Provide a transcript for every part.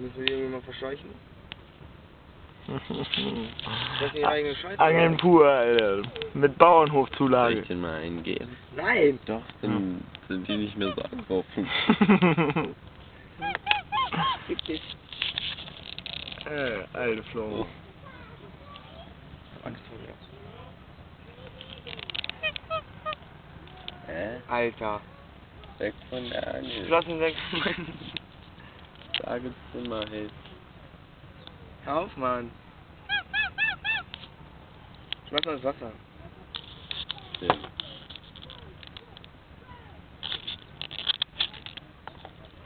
Müssen wir irgendwie mal verscheuchen? Das ist ihre eigene Scheiße. Angeln pur, Alter. Mit Soll Bauernhofzulage. ich den mal eingehen? Nein! Doch, dann sind die nicht mehr so angerufen. Fick dich. äh, alte Flo. Angst vor mir. Hä? Alter. Weg von der Angel. Lass ihn Sage Zimmer, hey. Hör auf, Mann. Schmeiß mal das Wasser. Ja.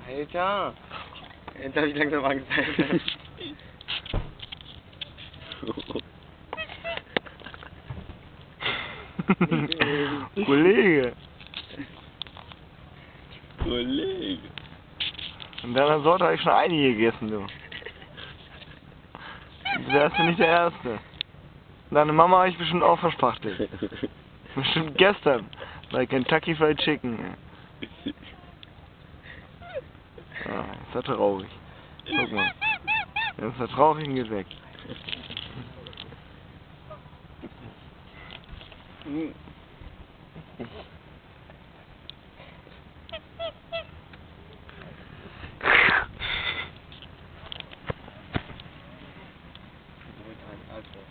Alter. Jetzt hab ich langsam Angst, Alter. Kollege. Kollege. In deiner Sorte habe ich schon einige gegessen, du. Du wärst nicht der Erste. Deine Mama habe ich bestimmt auch verspachtelt. Bestimmt gestern. Bei Kentucky Fried Chicken. Ah, ist ja traurig. Guck mal. Das ist ja traurig und geht weg. Hm. Okay.